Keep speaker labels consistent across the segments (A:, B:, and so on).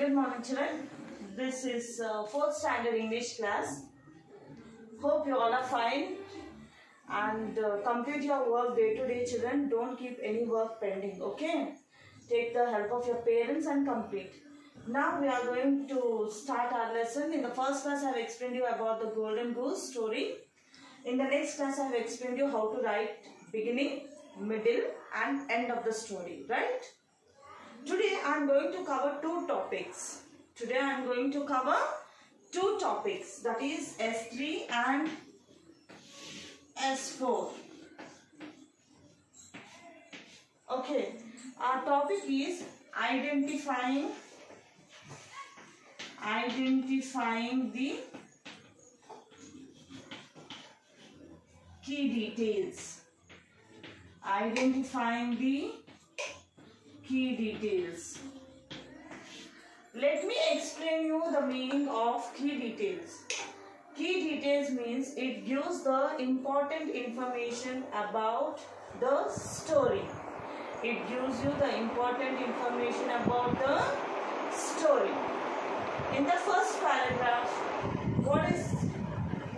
A: Good morning, children. This is uh, fourth standard English class. Hope you all are fine and uh, complete your work day to day, children. Don't keep any work pending. Okay? Take the help of your parents and complete. Now we are going to start our lesson. In the first class, I have explained you about the golden goose story. In the next class, I have explained you how to write beginning, middle, and end of the story. Right? Today I am going to cover two topics. Today I am going to cover two topics that is S3 and S4. Okay, our topic is identifying identifying the key details. Identifying the key details. Let me explain you the meaning of key details. Key details means it gives the important information about the story. It gives you the important information about the story. In the first paragraph, what is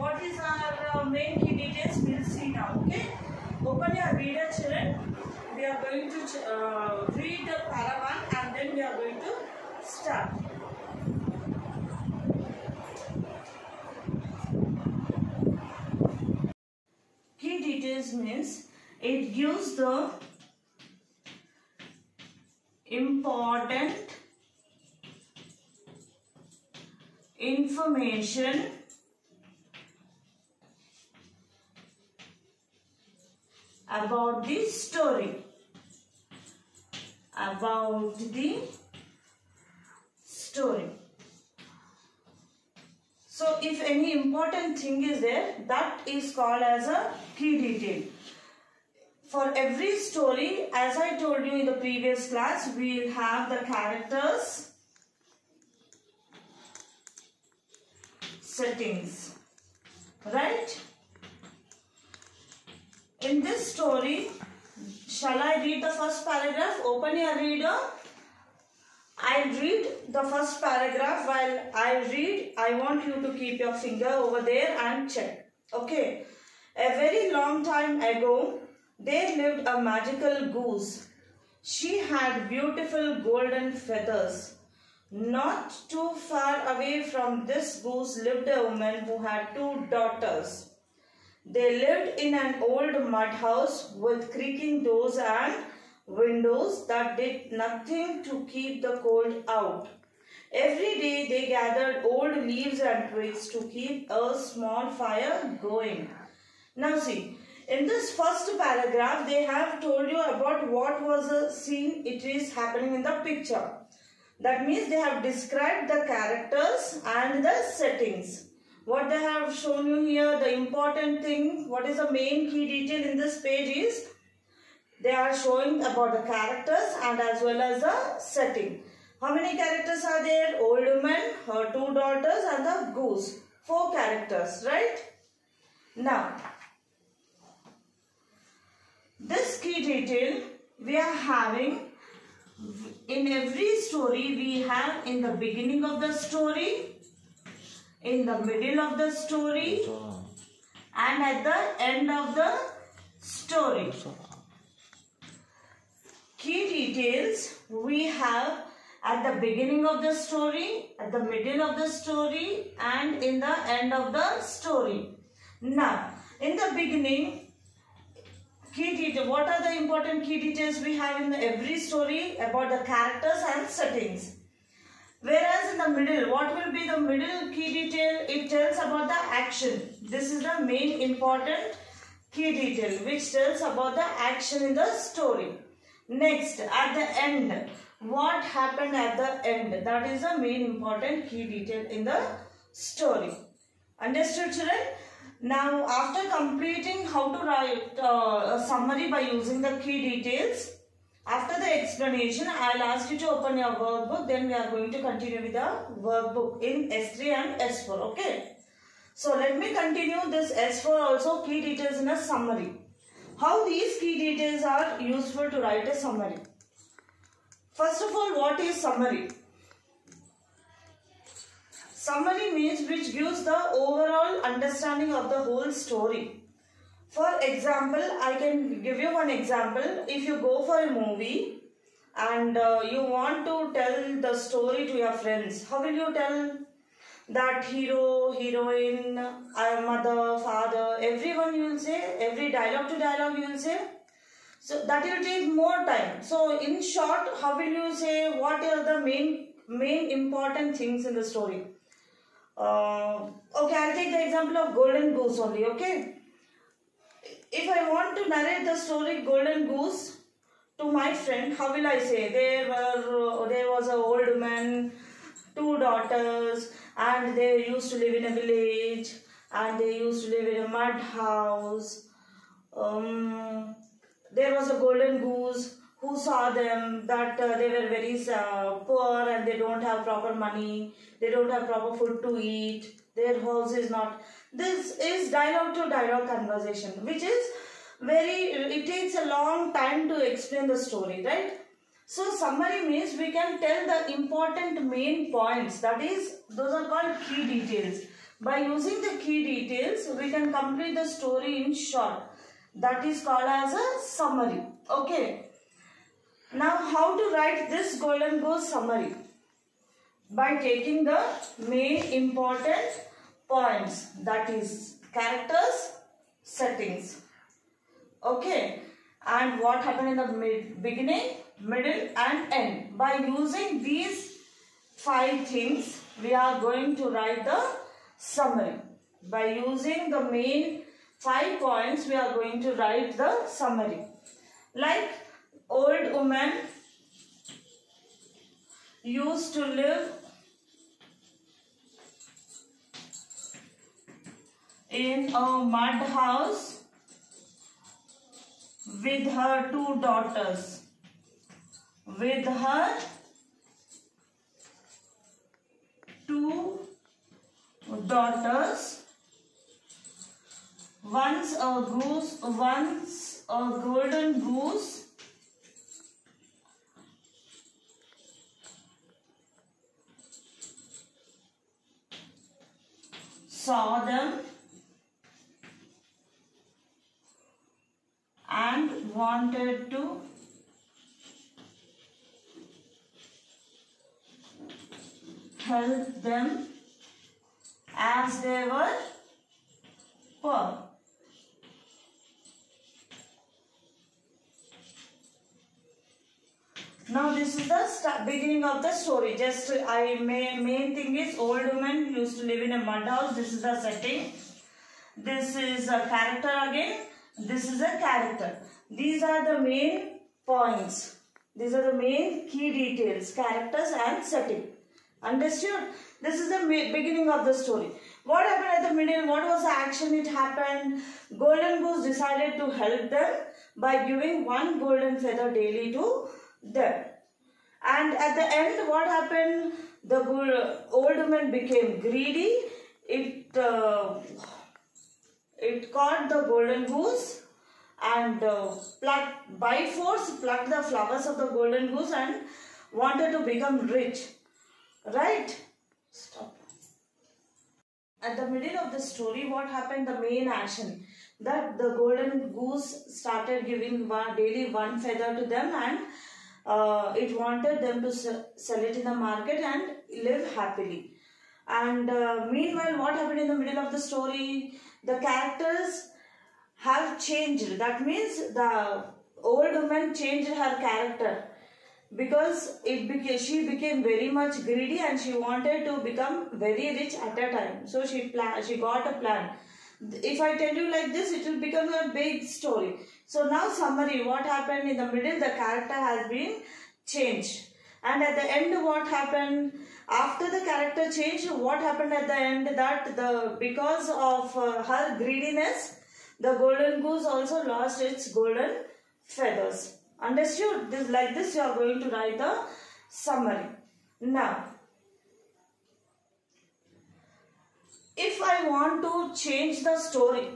A: what is our uh, main key details? We'll see now. Okay. Open your reader, children we are going to uh, read the para 1 and then we are going to start. Key details means it gives the important information about this story about the story. So if any important thing is there that is called as a key detail. For every story as i told you in the previous class we will have the characters settings. Right? In this story, shall I read the first paragraph? Open your reader. I'll read the first paragraph while I read. I want you to keep your finger over there and check. Okay. A very long time ago, there lived a magical goose. She had beautiful golden feathers. Not too far away from this goose lived a woman who had two daughters. They lived in an old mud house with creaking doors and windows that did nothing to keep the cold out. Every day they gathered old leaves and twigs to keep a small fire going. Now see, in this first paragraph they have told you about what was the scene it is happening in the picture. That means they have described the characters and the settings what they have shown you here the important thing what is the main key detail in this page is they are showing about the characters and as well as the setting. How many characters are there? Old woman her two daughters and the goose. Four characters right? Now this key detail we are having in every story we have in the beginning of the story in the middle of the story and at the end of the story. Key details we have at the beginning of the story, at the middle of the story and in the end of the story. Now, in the beginning, key detail, what are the important key details we have in every story about the characters and settings? Whereas in the middle, what will be the middle key detail? It tells about the action. This is the main important key detail which tells about the action in the story. Next, at the end, what happened at the end? That is the main important key detail in the story. Understood children? Now, after completing how to write uh, a summary by using the key details, after the explanation, I'll ask you to open your workbook. Then we are going to continue with the workbook in S3 and S4. Okay. So let me continue this S4 also key details in a summary. How these key details are useful to write a summary. First of all, what is summary? Summary means which gives the overall understanding of the whole story. For example, I can give you one example. If you go for a movie and uh, you want to tell the story to your friends, how will you tell that hero, heroine, uh, mother, father, everyone you will say, every dialogue to dialogue you will say. So that will take more time. So in short, how will you say what are the main main important things in the story? Uh, okay, I'll take the example of Golden Goose only. Okay, if I want to narrate the story Golden Goose to my friend, how will I say? There were there was a old man, two daughters, and they used to live in a village, and they used to live in a mud house. Um, there was a golden goose who saw them that uh, they were very uh, poor and they don't have proper money, they don't have proper food to eat, their house is not. This is dialogue to dialogue conversation, which is very, it takes a long time to explain the story, right? So summary means we can tell the important main points, that is, those are called key details. By using the key details, we can complete the story in short that is called as a summary okay now how to write this golden goose summary by taking the main important points that is characters settings. Okay and what happened in the mid beginning middle and end? By using these five things we are going to write the summary. By using the main five points we are going to write the summary. Like old woman used to live in a mud house with her two daughters. With her two daughters. Once a goose, once a golden goose. Saw them and wanted to help them as they were poor. Now this is the beginning of the story. Just I may, main thing is old woman used to live in a mud house. This is the setting. This is a character again. This is a character. These are the main points. These are the main key details, characters and setting. Understood? This is the beginning of the story. What happened at the middle? What was the action it happened? Golden Goose decided to help them by giving one golden feather daily to them. And at the end, what happened? The old woman became greedy. It caught the golden goose and uh, plucked by force plucked the flowers of the golden goose and wanted to become rich. Right? Stop. At the middle of the story, what happened? The main action that the golden goose started giving one, daily one feather to them and uh, it wanted them to sell it in the market and live happily. And uh, meanwhile, what happened in the middle of the story? The characters have changed. That means the old woman changed her character because it became, she became very much greedy and she wanted to become very rich at a time. So she plan, she got a plan. If I tell you like this, it will become a big story. So now summary, what happened in the middle, the character has been changed. And at the end, what happened? After the character changed, what happened at the end? That the because of uh, her greediness, the golden goose also lost its golden feathers. Understood? This like this you are going to write the summary. Now, if I want to change the story,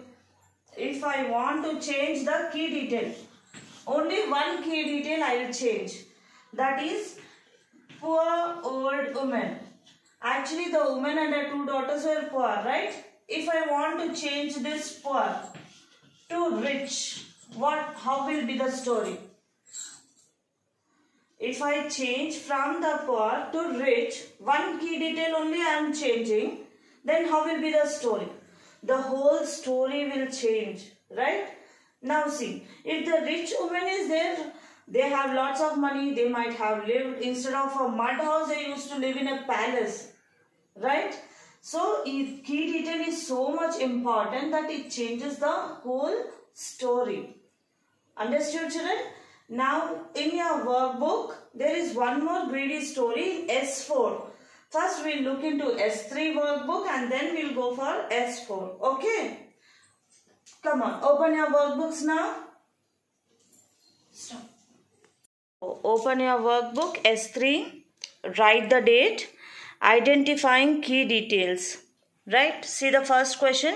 A: if I want to change the key detail, only one key detail I will change. That is poor old woman. Actually, the woman and her two daughters were poor, right? If I want to change this poor to rich, what? How will be the story? If I change from the poor to rich, one key detail only I am changing, then how will be the story? The whole story will change, right? Now see, if the rich woman is there, they have lots of money, they might have lived, instead of a mud house, they used to live in a palace, right? So, key detail is so much important that it changes the whole story. Understood children? Now, in your workbook, there is one more greedy story S4. First, we'll look into S3 workbook and then we'll go for S4. Okay? Come on, open your workbooks now. Stop. Open your workbook S3. Write the date. Identifying key details. Right? See the first question.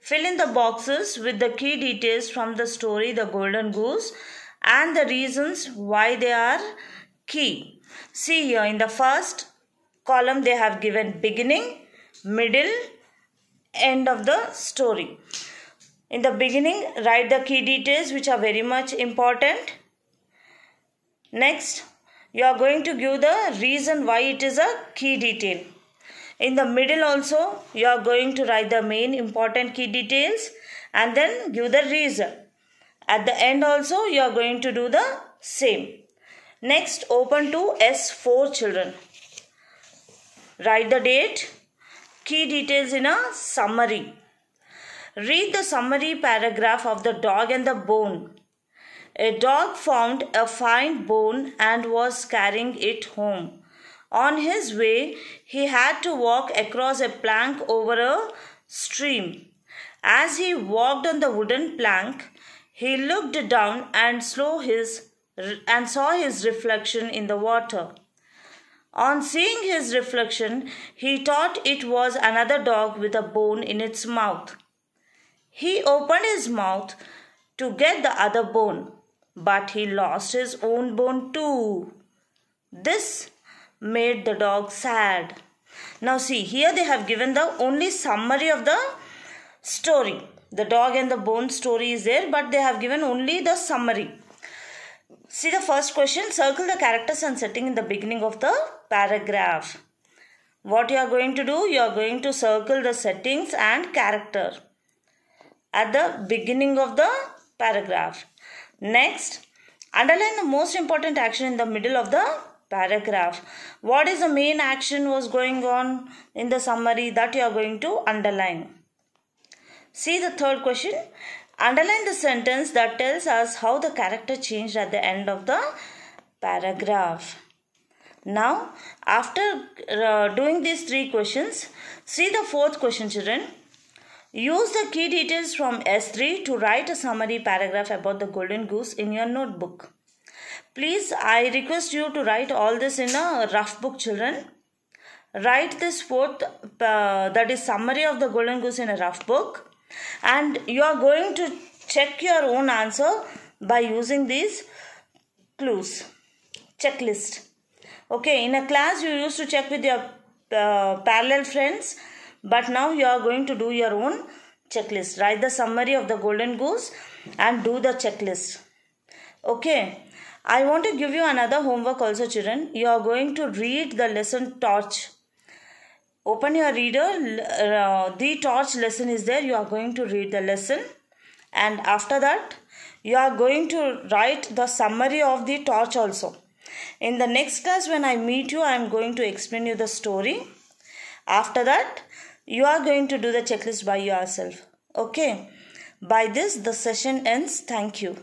A: Fill in the boxes with the key details from the story The Golden Goose and the reasons why they are key. See here in the first column they have given beginning, middle, end of the story. In the beginning, write the key details which are very much important. Next, you are going to give the reason why it is a key detail. In the middle also, you are going to write the main important key details and then give the reason. At the end also, you are going to do the same. Next, open to S4 children. Write the date, key details in a summary. Read the summary paragraph of the dog and the bone. A dog found a fine bone and was carrying it home. On his way, he had to walk across a plank over a stream. As he walked on the wooden plank, he looked down and saw his and saw his reflection in the water. On seeing his reflection, he thought it was another dog with a bone in its mouth. He opened his mouth to get the other bone, but he lost his own bone too. This made the dog sad. Now, see, here they have given the only summary of the story. The dog and the bone story is there, but they have given only the summary. See the first question circle the characters and setting in the beginning of the paragraph. What you are going to do? You are going to circle the settings and character at the beginning of the paragraph. Next, underline the most important action in the middle of the paragraph. What is the main action was going on in the summary that you are going to underline. See the third question. Underline the sentence that tells us how the character changed at the end of the paragraph. Now, after uh, doing these three questions, see the fourth question, children. Use the key details from S3 to write a summary paragraph about the golden goose in your notebook. Please, I request you to write all this in a rough book, children. Write this fourth, uh, that is summary of the golden goose in a rough book. And you are going to check your own answer by using these clues. Checklist. Okay, in a class you used to check with your uh, parallel friends but now you are going to do your own checklist. Write the summary of the golden goose and do the checklist. Okay. I want to give you another homework also children. You are going to read the lesson torch. Open your reader. Uh, the torch lesson is there. You are going to read the lesson. And after that, you are going to write the summary of the torch also. In the next class when I meet you, I am going to explain you the story. After that, you are going to do the checklist by yourself. Okay. By this the session ends. Thank you